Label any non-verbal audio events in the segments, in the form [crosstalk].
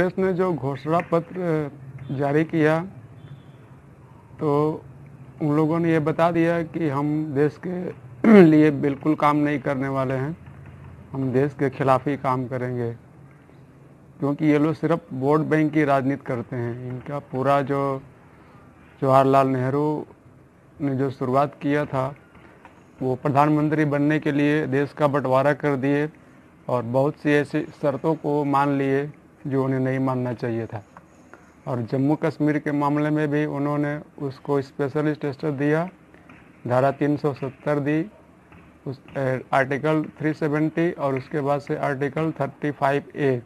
कांग्रेस ने जो घोषणा पत्र जारी किया तो उन लोगों ने ये बता दिया कि हम देश के [clears throat] लिए बिल्कुल काम नहीं करने वाले हैं। हम देश के खिलाफ ही काम करेंगे। क्योंकि ये लोग सिर्फ़ वोट बैंक की राजनीति करते हैं। इनका पूरा जो जवाहरलाल नेहरू ने जो शुरुआत किया था, वो प्रधानमंत्री बनने के लिए देश का बंटवारा कर दिए और बहुत सी ऐसी शर्तों को मान लिए। जो उन्हें नहीं मानना चाहिए था। और जम्मू कश्मीर के मामले में भी उन्होंने उसको स्पेशल स्टेटस दिया धारा 370 दी उस ए, आर्टिकल 370 और उसके बाद से आर्टिकल 35 ए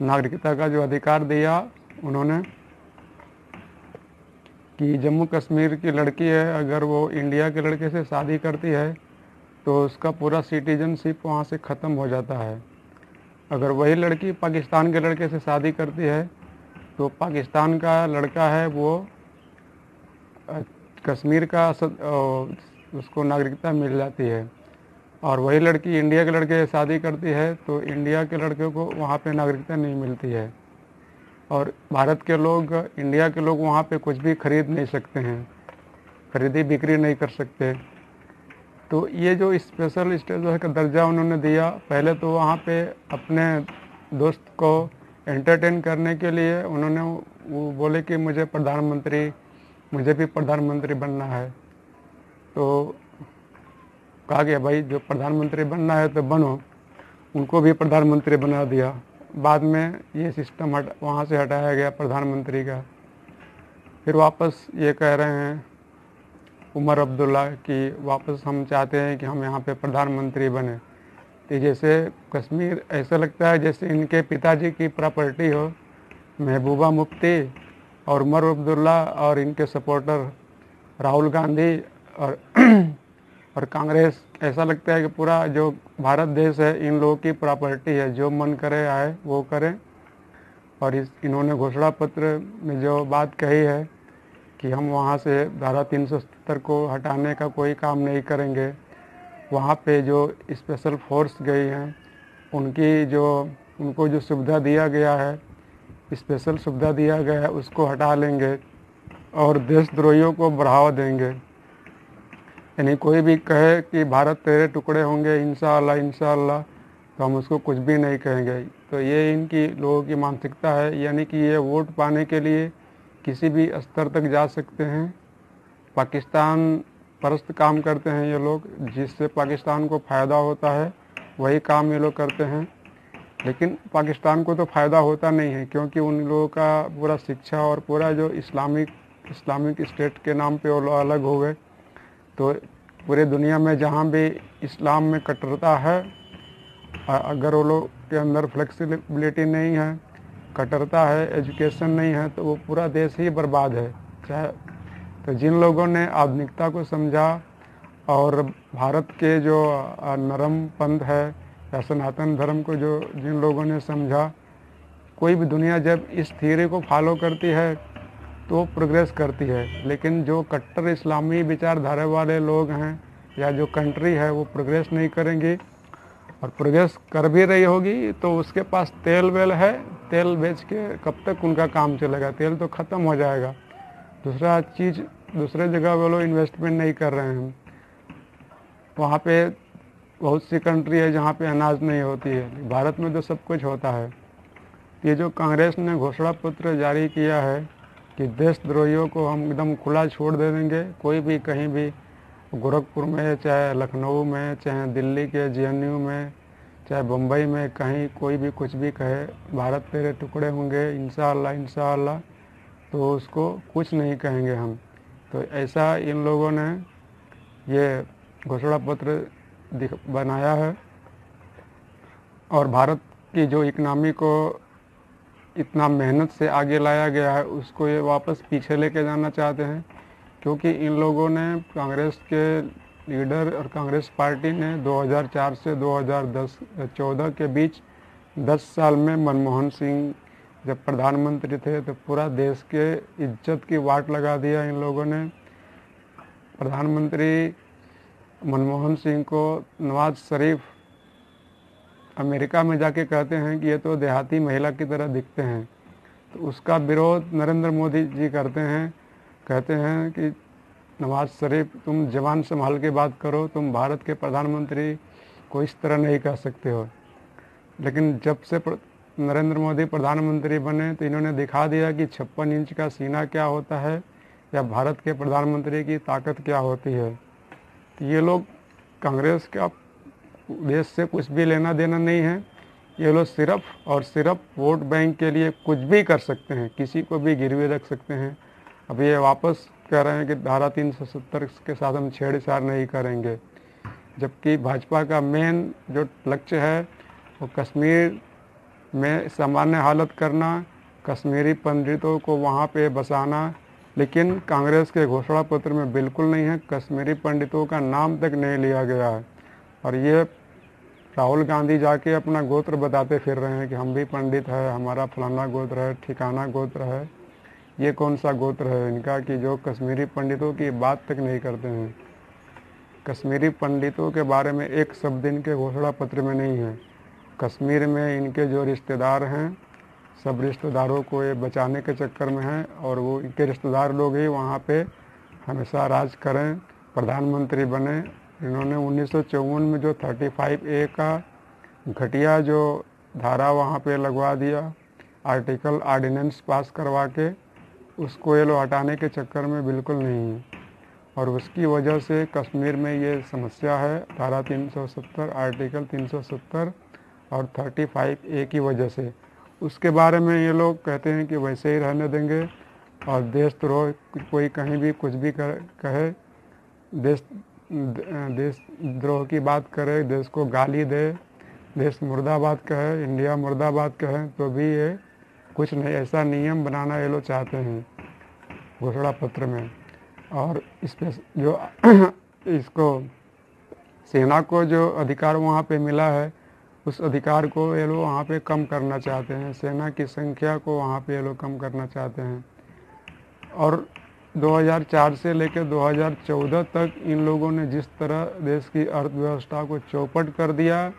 नागरिकता का जो अधिकार दिया उन्होंने कि जम्मू कश्मीर की लड़की है अगर वो इंडिया के लड़के से शादी करती है तो उसका पूरा सिटीजनशिप वहाँ से ख़त्म हो जाता है। अगर वही लड़की पाकिस्तान के लड़के से शादी करती है तो पाकिस्तान का लड़का है वो कश्मीर का उसको नागरिकता मिल जाती है। और वही लड़की इंडिया के लड़के से शादी करती है तो इंडिया के लड़के को वहाँ पे नागरिकता नहीं मिलती है। और भारत के लोग, इंडिया के लोग वहाँ पे कुछ भी खरीद नहीं सकते हैं, खरीदी बिक्री नहीं कर सकते। तो ये जो स्पेशल स्टेटस का दर्जा उन्होंने दिया, पहले तो वहाँ पे अपने दोस्त को एंटरटेन करने के लिए उन्होंने वो बोले कि मुझे प्रधानमंत्री, मुझे भी प्रधानमंत्री बनना है। तो कहा गया, भाई, जो प्रधानमंत्री बनना है तो बनो। उनको भी प्रधानमंत्री बना दिया। बाद में ये सिस्टम हट, वहाँ से हटाया गया प्रधानमंत्री का। फिर वापस ये कह रहे हैं उमर अब्दुल्ला कि वापस हम चाहते हैं कि हम यहाँ पे प्रधानमंत्री बने। तो जैसे कश्मीर, ऐसा लगता है जैसे इनके पिताजी की प्रॉपर्टी हो, महबूबा मुफ्ती और उमर अब्दुल्ला और इनके सपोर्टर राहुल गांधी और [clears throat] और कांग्रेस। ऐसा लगता है कि पूरा जो भारत देश है, इन लोगों की प्रॉपर्टी है, जो मन करे आए, वो करें। और इस, इन्होंने घोषणा पत्र में जो बात कही है कि हम वहाँ से धारा तीन सौ सत्तर को हटाने का कोई काम नहीं करेंगे। वहाँ पे जो स्पेशल फोर्स गई हैं, उनकी जो, उनको जो सुविधा दिया गया है स्पेशल सुविधा दिया गया है, उसको हटा लेंगे और देशद्रोहियों को बढ़ावा देंगे। यानी कोई भी कहे कि भारत तेरे टुकड़े होंगे इंशाल्लाह इंशाल्लाह तो हम उसको कुछ भी नहीं कहेंगे। तो ये इनकी लोगों की मानसिकता है, यानी कि ये वोट पाने के लिए किसी भी स्तर तक जा सकते हैं। पाकिस्तान परस्त काम करते हैं ये लोग, जिससे पाकिस्तान को फ़ायदा होता है, वही काम ये लोग करते हैं। लेकिन पाकिस्तान को तो फ़ायदा होता नहीं है, क्योंकि उन लोगों का पूरा शिक्षा और पूरा जो इस्लामिक इस्लामिक स्टेट के नाम पे वो लोग अलग हो गए। तो पूरे दुनिया में जहाँ भी इस्लाम में कट्टरता है अगर वो लोग के अंदर फ्लेक्सिबिलिटी नहीं है कट्टरता है, एजुकेशन नहीं है तो वो पूरा देश ही बर्बाद है। चाहे तो जिन लोगों ने आधुनिकता को समझा और भारत के जो नरम पंथ है या सनातन धर्म को जो जिन लोगों ने समझा, कोई भी दुनिया जब इस थ्योरी को फॉलो करती है तो प्रोग्रेस करती है। लेकिन जो कट्टर इस्लामी विचारधारा वाले लोग हैं या जो कंट्री है, वो प्रोग्रेस नहीं करेंगी। और प्रोग्रेस कर भी रही होगी तो उसके पास तेल वेल है तेल बेच के कब तक उनका काम चलेगा? तेल तो ख़त्म हो जाएगा। दूसरा चीज़, दूसरे जगह वो लोग इन्वेस्टमेंट नहीं कर रहे हैं वहाँ पे बहुत सी कंट्री है जहाँ पे अनाज नहीं होती है। भारत में तो सब कुछ होता है। ये जो कांग्रेस ने घोषणा पत्र जारी किया है कि देशद्रोहियों को हम एकदम खुला छोड़ दे देंगे, कोई भी कहीं भी गोरखपुर में चाहे लखनऊ में, चाहे दिल्ली के जेएनयू में चाहे बम्बई में कहीं कोई भी कुछ भी कहे, भारत तेरे टुकड़े होंगे इंशाल्लाह इंशाल्लाह तो उसको कुछ नहीं कहेंगे हम। तो ऐसा इन लोगों ने ये घोषणा पत्र बनाया है। और भारत की जो इकनॉमी को इतना मेहनत से आगे लाया गया है, उसको ये वापस पीछे लेके जाना चाहते हैं, क्योंकि इन लोगों ने कांग्रेस के लीडर और कांग्रेस पार्टी ने 2004 से 2010 14 के बीच 10 साल में मनमोहन सिंह जब प्रधानमंत्री थे तो पूरा देश के इज़्ज़त की वाट लगा दिया इन लोगों ने। प्रधानमंत्री मनमोहन सिंह को नवाज़ शरीफ अमेरिका में जाके कहते हैं कि ये तो देहाती महिला की तरह दिखते हैं। तो उसका विरोध नरेंद्र मोदी जी करते हैं, कहते हैं कि नवाज़ शरीफ, तुम जवान संभाल के बात करो, तुम भारत के प्रधानमंत्री को इस तरह नहीं कह सकते हो। लेकिन जब से नरेंद्र मोदी प्रधानमंत्री बने तो इन्होंने दिखा दिया कि छप्पन इंच का सीना क्या होता है, या भारत के प्रधानमंत्री की ताकत क्या होती है। तो ये लोग कांग्रेस का देश से कुछ भी लेना देना नहीं है। ये लोग सिर्फ़ और सिर्फ़ वोट बैंक के लिए कुछ भी कर सकते हैं, किसी को भी गिरवी रख सकते हैं। अब ये वापस कह रहे हैं कि धारा 370 के साथ हम छेड़छाड़ नहीं करेंगे। जबकि भाजपा का मेन जो लक्ष्य है, वो कश्मीर में सामान्य हालत करना, कश्मीरी पंडितों को वहाँ पे बसाना, लेकिन कांग्रेस के घोषणा पत्र में बिल्कुल नहीं है, कश्मीरी पंडितों का नाम तक नहीं लिया गया है। और ये राहुल गांधी जाके अपना गोत्र बताते फिर रहे हैं कि हम भी पंडित है, हमारा फलाना गोत्र है, ठिकाना गोत्र है। ये कौन सा गोत्र है इनका कि जो कश्मीरी पंडितों की बात तक नहीं करते हैं? कश्मीरी पंडितों के बारे में एक शब्द इनके घोषणा पत्र में नहीं है। कश्मीर में इनके जो रिश्तेदार हैं, सब रिश्तेदारों को ये बचाने के चक्कर में हैं और वो इनके रिश्तेदार लोग ही वहाँ पे हमेशा राज करें, प्रधानमंत्री बने। इन्होंने उन्नीस सौ चौवन में जो 35 ए का घटिया जो धारा वहाँ पे लगवा दिया, आर्टिकल आर्डिनेंस पास करवा के उसको ये लोग हटाने के चक्कर में बिल्कुल नहीं है। और उसकी वजह से कश्मीर में ये समस्या है धारा 370 आर्टिकल 370 और 35 ए की वजह से। उसके बारे में ये लोग कहते हैं कि वैसे ही रहने देंगे और देश देशद्रोह कोई कहीं भी कुछ भी कर, कहे देश देश द्रोह की बात करे देश को गाली दे देश मुर्दाबाद कहे इंडिया मुर्दाबाद कहे तो भी ये कुछ नहीं, ऐसा नियम बनाना ये लोग चाहते हैं, घोषणा पत्र में। और इसमें जो [clears throat] इसको सेना को जो अधिकार वहाँ पे मिला है, उस अधिकार को ये लोग वहाँ पे कम करना चाहते हैं। सेना की संख्या को वहाँ पे ये लोग कम करना चाहते हैं। और 2004 से लेकर 2014 तक इन लोगों ने जिस तरह देश की अर्थव्यवस्था को चौपट कर दिया,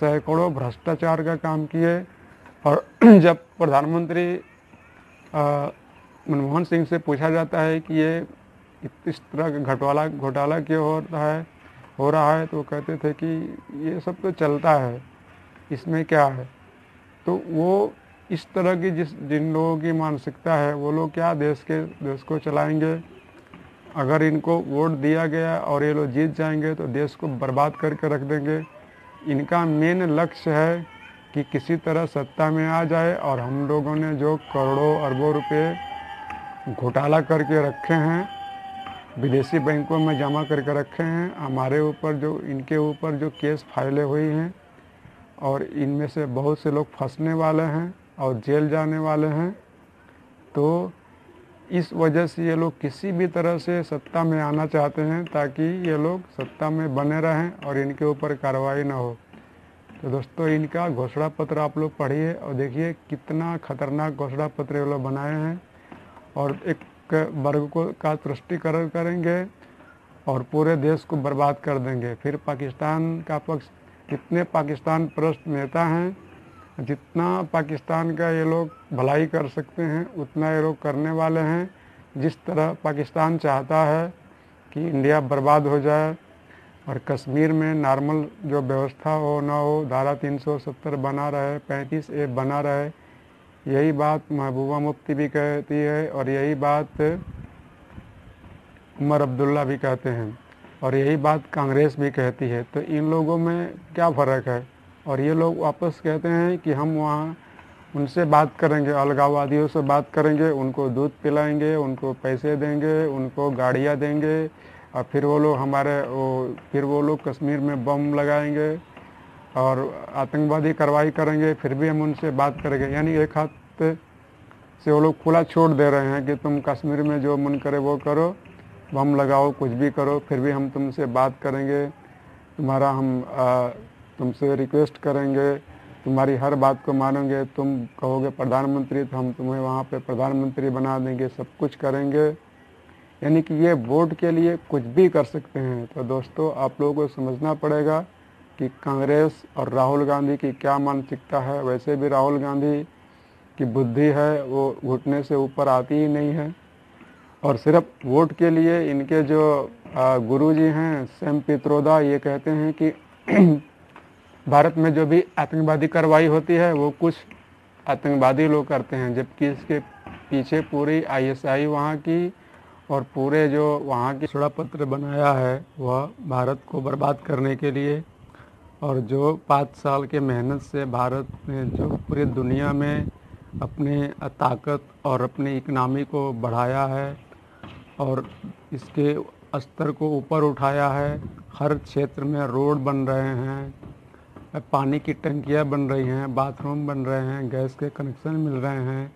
सैकड़ों भ्रष्टाचार का काम किए और [clears throat] जब प्रधानमंत्री मनमोहन सिंह से पूछा जाता है कि ये इस तरह का घटवाला घोटाला क्यों होता है, हो रहा है तो कहते थे कि ये सब तो चलता है, इसमें क्या है? तो वो इस तरह की जिस, जिन लोगों की मानसिकता है, वो लोग क्या देश के, देश को चलाएँगे? अगर इनको वोट दिया गया और ये लोग जीत जाएँगे तो देश को बर्बाद करके रख देंगे। इनका मेन लक्ष्य है कि किसी तरह सत्ता में आ जाए और हम लोगों ने जो करोड़ों अरबों रुपए घोटाला करके रखे हैं, विदेशी बैंकों में जमा करके रखे हैं, हमारे ऊपर जो, इनके ऊपर जो केस फाइले हुई हैं और इनमें से बहुत से लोग फंसने वाले हैं और जेल जाने वाले हैं तो इस वजह से ये लोग किसी भी तरह से सत्ता में आना चाहते हैं ताकि ये लोग सत्ता में बने रहें और इनके ऊपर कार्रवाई ना हो। तो दोस्तों, इनका घोषणा पत्र आप लोग पढ़िए और देखिए कितना खतरनाक घोषणा पत्र ये लोग बनाए हैं और एक वर्ग को का तुष्टिकरण करेंगे और पूरे देश को बर्बाद कर देंगे। फिर पाकिस्तान का पक्ष, जितने पाकिस्तान प्रस्त नेता हैं, जितना पाकिस्तान का ये लोग भलाई कर सकते हैं, उतना ये लोग करने वाले हैं। जिस तरह पाकिस्तान चाहता है कि इंडिया बर्बाद हो जाए और कश्मीर में नॉर्मल जो व्यवस्था हो ना हो, धारा 370 बना रहे 35 ए बना रहे, यही बात महबूबा मुफ्ती भी कहती है और यही बात उमर अब्दुल्ला भी कहते हैं और यही बात कांग्रेस भी कहती है। तो इन लोगों में क्या फ़र्क है? और ये लोग वापस कहते हैं कि हम वहाँ उनसे बात करेंगे, अलगाववादियों से बात करेंगे, उनको दूध पिलाएँगे, उनको पैसे देंगे, उनको गाड़ियाँ देंगे और फिर वो लोग हमारे, वो, फिर वो लोग कश्मीर में बम लगाएँगे और आतंकवादी कार्रवाई करेंगे, फिर भी हम उनसे बात करेंगे। यानी एक हाथ से वो लोग खुला छोड़ दे रहे हैं कि तुम कश्मीर में जो मन करे वो करो, बम लगाओ, कुछ भी करो, फिर भी हम तुमसे बात करेंगे। तुम्हारा हम तुमसे रिक्वेस्ट करेंगे, तुम्हारी हर बात को मानेंगे, तुम कहोगे प्रधानमंत्री तो हम तुम्हें वहाँ पे प्रधानमंत्री बना देंगे, सब कुछ करेंगे। यानी कि ये वोट के लिए कुछ भी कर सकते हैं। तो दोस्तों, आप लोगों को समझना पड़ेगा कि कांग्रेस और राहुल गांधी की क्या मानसिकता है। वैसे भी राहुल गांधी की बुद्धि है, वो घुटने से ऊपर आती ही नहीं है। और सिर्फ़ वोट के लिए इनके जो गुरुजी हैं, सैम पित्रोदा, ये कहते हैं कि [clears throat] भारत में जो भी आतंकवादी कार्रवाई होती है, वो कुछ आतंकवादी लोग करते हैं, जबकि इसके पीछे पूरी आईएसआई वहाँ की और पूरे जो वहाँ की छुड़ा पत्र बनाया है, वह भारत को बर्बाद करने के लिए और जो पाँच साल के मेहनत से भारत ने जो पूरी दुनिया में अपने ताकत और अपनी इकनॉमी को बढ़ाया है और इसके स्तर को ऊपर उठाया है, हर क्षेत्र में रोड बन रहे हैं, पानी की टंकियाँ बन रही हैं, बाथरूम बन रहे हैं, गैस के कनेक्शन मिल रहे हैं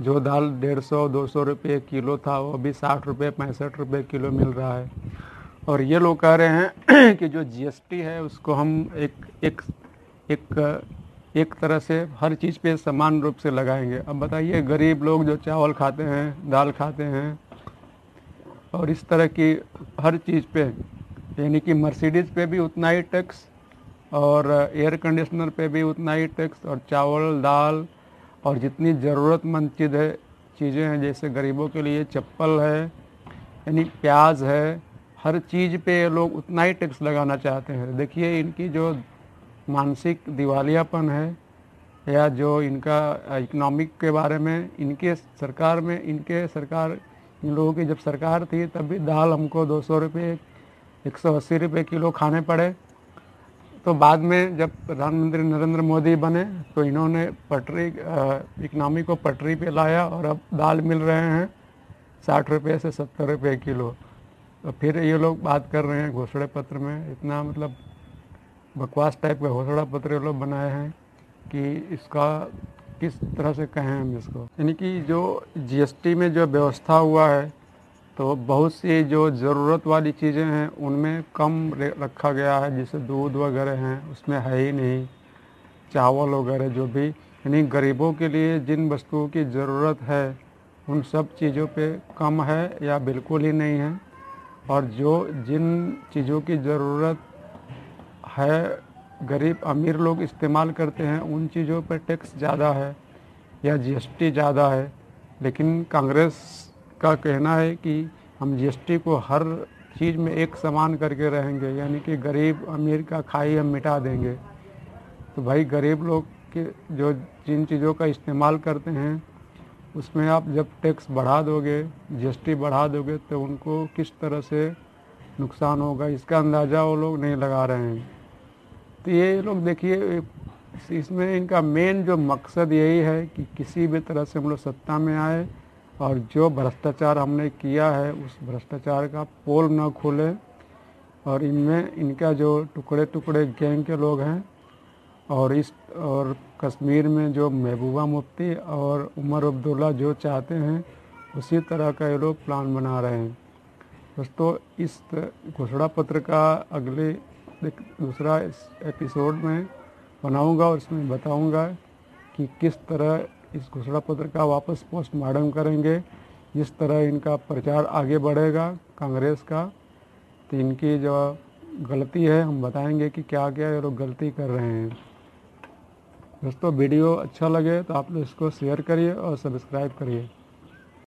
जो दाल डेढ़ सौ, दो सौ रुपये किलो था, वो अभी साठ रुपये, पैंसठ रुपये किलो मिल रहा है। और ये लोग कह रहे हैं कि जो जीएसटी है, उसको हम एक एक एक एक तरह से हर चीज़ पे समान रूप से लगाएँगे। अब बताइए, गरीब लोग जो चावल खाते हैं, दाल खाते हैं, और इस तरह की हर चीज़ पे, यानी कि मर्सिडीज़ पे भी उतना ही टैक्स और एयर कंडीशनर पे भी उतना ही टैक्स और चावल, दाल और जितनी ज़रूरतमंद चीज़ है, चीज़ें हैं, जैसे गरीबों के लिए चप्पल है, यानी प्याज है, हर चीज़ पे लोग उतना ही टैक्स लगाना चाहते हैं। देखिए, इनकी जो मानसिक दिवालियापन है, या जो इनका इकोनॉमिक के बारे में, इनके सरकार में, इनके सरकार, इन लोगों की जब सरकार थी, तब भी दाल हमको दो सौ रुपये, एक सौ अस्सी रुपये किलो खाने पड़े। तो बाद में जब प्रधानमंत्री नरेंद्र मोदी बने तो इन्होंने पटरी इकनॉमी को पटरी पे लाया और अब दाल मिल रहे हैं साठ रुपये से सत्तर रुपये किलो। तो फिर ये लोग बात कर रहे हैं घोषणा पत्र में, इतना मतलब बकवास टाइप का घोषणा पत्र ये लोग बनाए हैं कि इसका किस तरह से कहें हम इसको। यानी कि जो जीएसटी में जो व्यवस्था हुआ है तो बहुत सी जो ज़रूरत वाली चीज़ें हैं, उनमें कम रखा गया है। जैसे दूध वगैरह हैं, उसमें है ही नहीं। चावल वगैरह जो भी, यानी गरीबों के लिए जिन वस्तुओं की ज़रूरत है, उन सब चीज़ों पे कम है या बिल्कुल ही नहीं है। और जो, जिन चीज़ों की ज़रूरत है, गरीब, अमीर लोग इस्तेमाल करते हैं, उन चीज़ों पर टैक्स ज़्यादा है या जीएसटी ज़्यादा है। लेकिन कांग्रेस का कहना है कि हम जीएसटी को हर चीज़ में एक समान करके रहेंगे, यानी कि गरीब अमीर का खाई हम मिटा देंगे। तो भाई, गरीब लोग के जो जिन चीज़ों का इस्तेमाल करते हैं, उसमें आप जब टैक्स बढ़ा दोगे, जीएसटी बढ़ा दोगे तो उनको किस तरह से नुकसान होगा, इसका अंदाज़ा वो लोग नहीं लगा रहे हैं। तो ये लोग देखिए इसमें इनका मेन जो मकसद यही है कि किसी भी तरह से हम लोग सत्ता में आए और जो भ्रष्टाचार हमने किया है, उस भ्रष्टाचार का पोल न खोले। और इनमें इनका जो टुकड़े टुकड़े गैंग के लोग हैं, और इस, और कश्मीर में जो महबूबा मुफ्ती और उमर अब्दुल्ला जो चाहते हैं, उसी तरह का ये लोग प्लान बना रहे हैं। दोस्तों, इस घोषणा पत्र का अगले दूसरा एपिसोड में बनाऊँगा और इसमें बताऊँगा कि किस तरह इस घोषणा पत्र का वापस पोस्टमार्टम करेंगे। इस तरह इनका प्रचार आगे बढ़ेगा, कांग्रेस का तो इनकी जो गलती है, हम बताएँगे कि क्या क्या ये लोग गलती कर रहे हैं। दोस्तों, वीडियो अच्छा लगे तो आप लोग इसको शेयर करिए और सब्सक्राइब करिए।